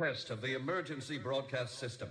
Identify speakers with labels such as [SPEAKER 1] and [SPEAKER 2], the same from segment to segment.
[SPEAKER 1] request of the emergency broadcast system.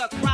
[SPEAKER 2] The
[SPEAKER 3] crowd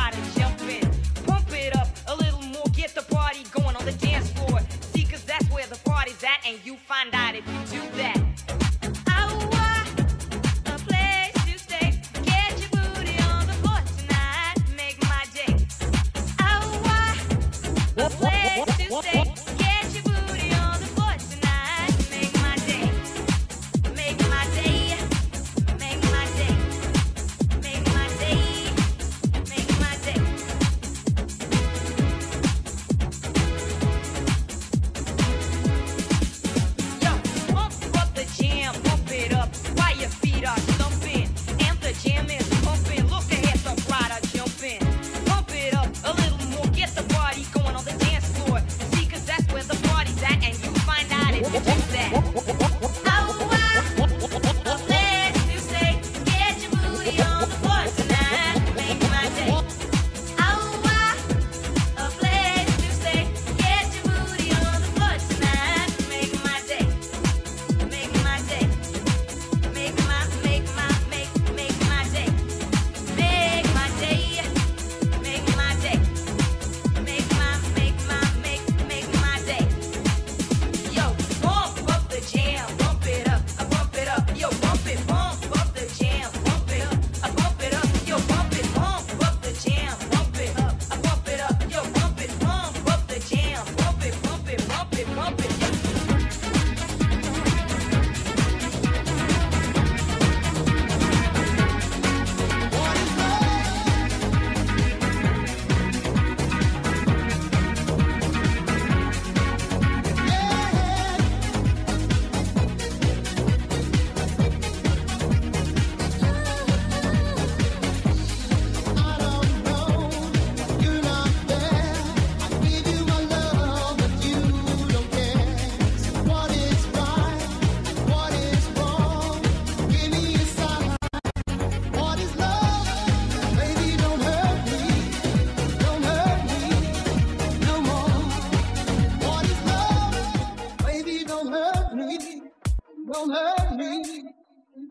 [SPEAKER 4] Don't hurt me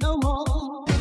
[SPEAKER 4] no more.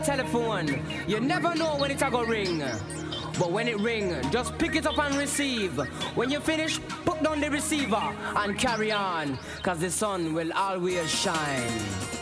[SPEAKER 5] telephone. You never know when it's gonna ring. But when it ring, just pick it up and receive. When you finish, put down the receiver and carry on. Cause the sun will always shine.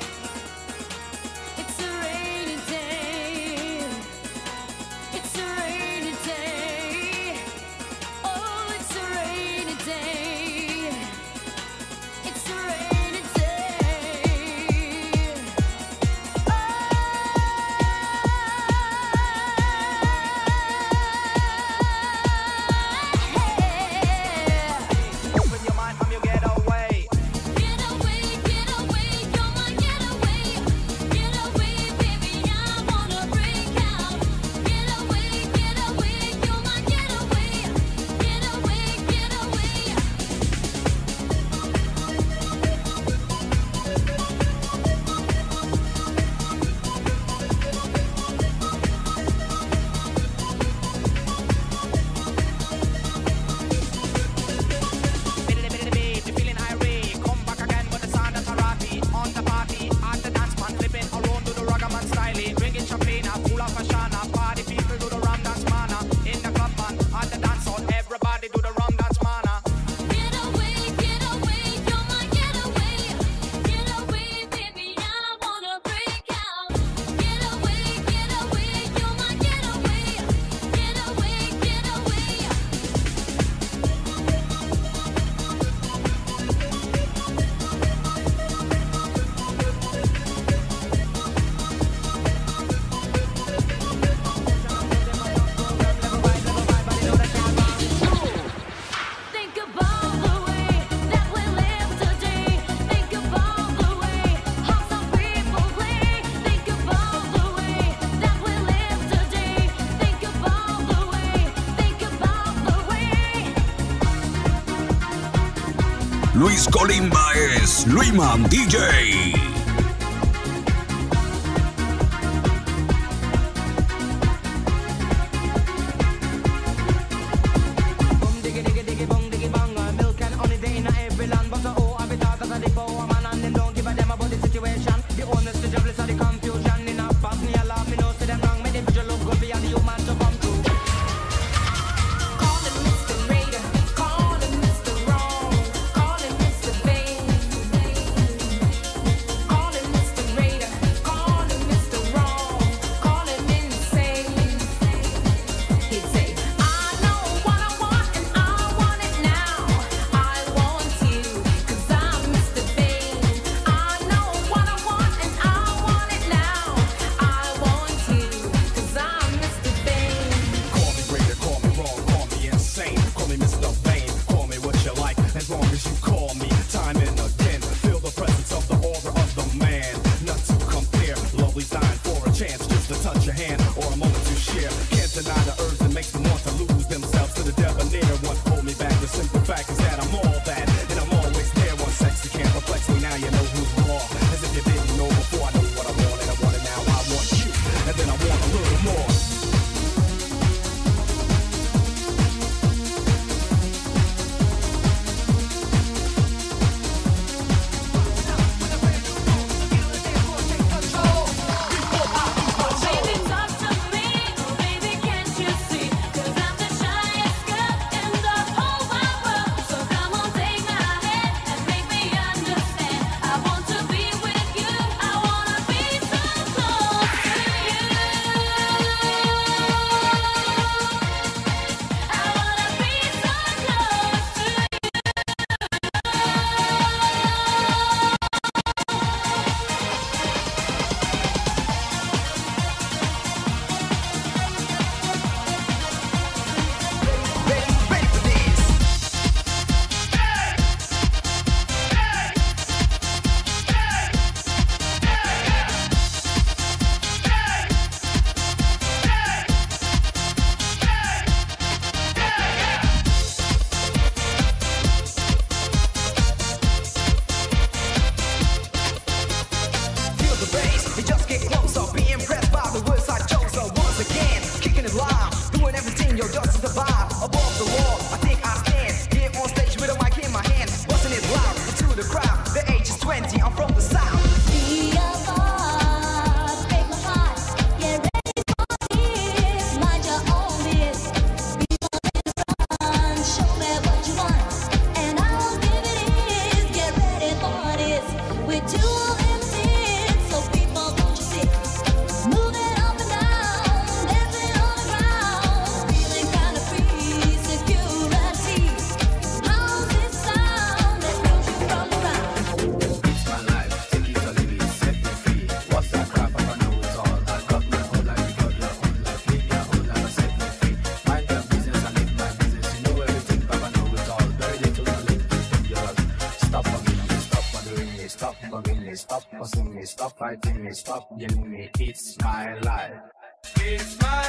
[SPEAKER 6] Colin Baez, Luiman DJ.
[SPEAKER 7] Stop yelling me. It's my life. It's my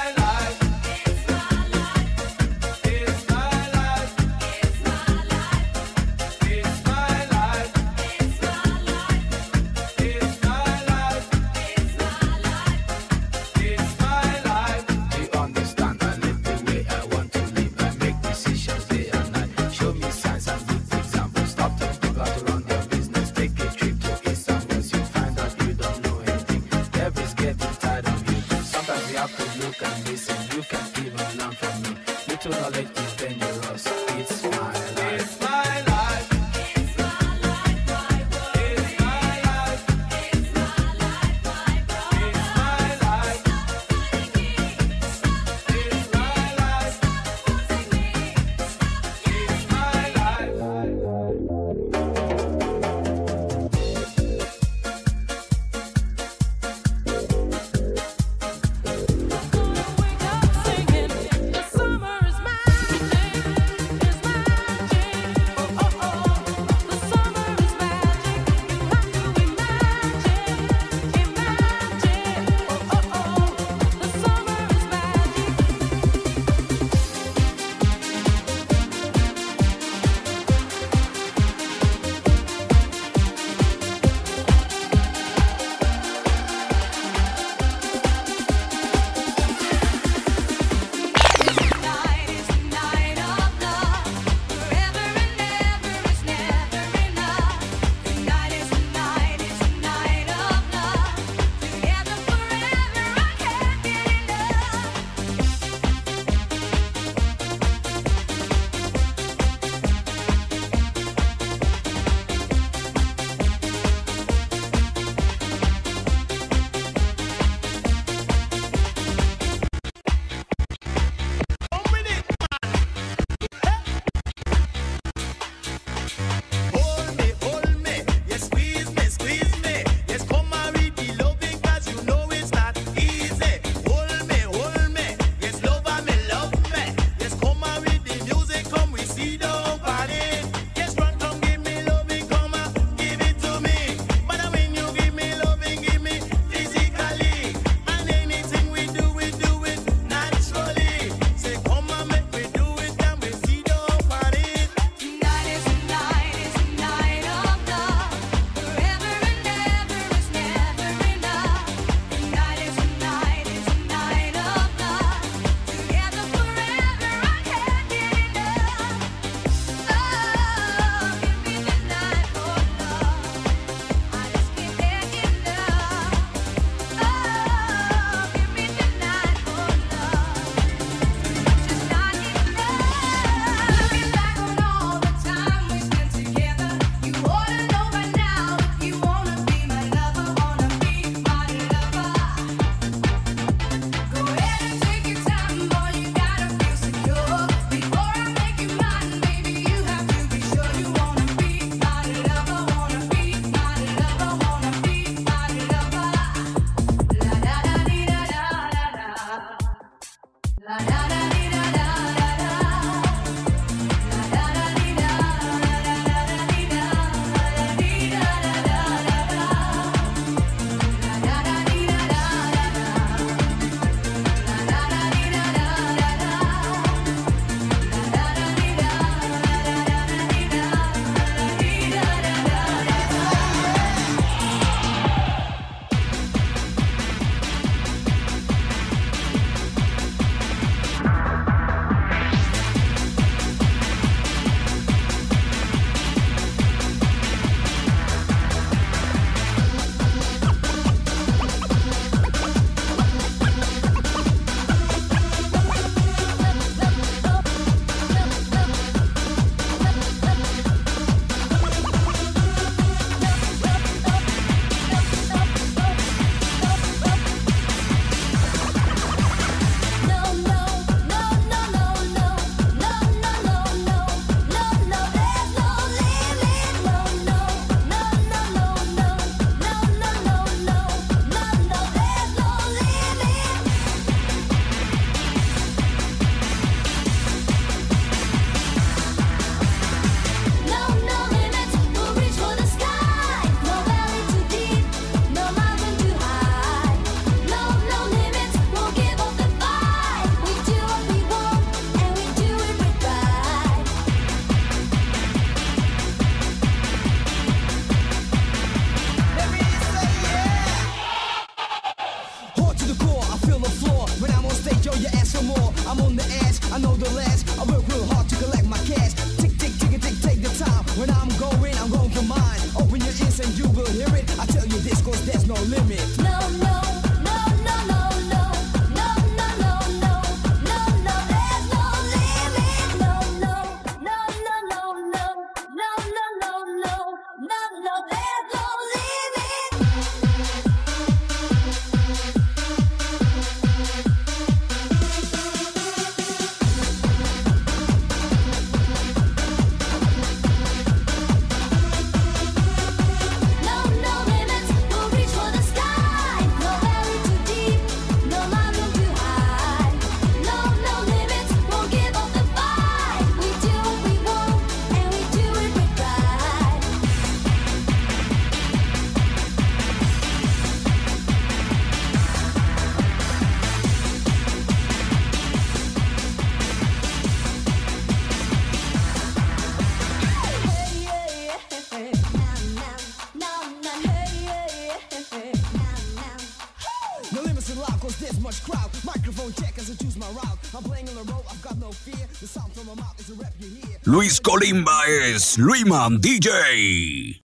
[SPEAKER 8] Luis Colimba es Luiman DJ.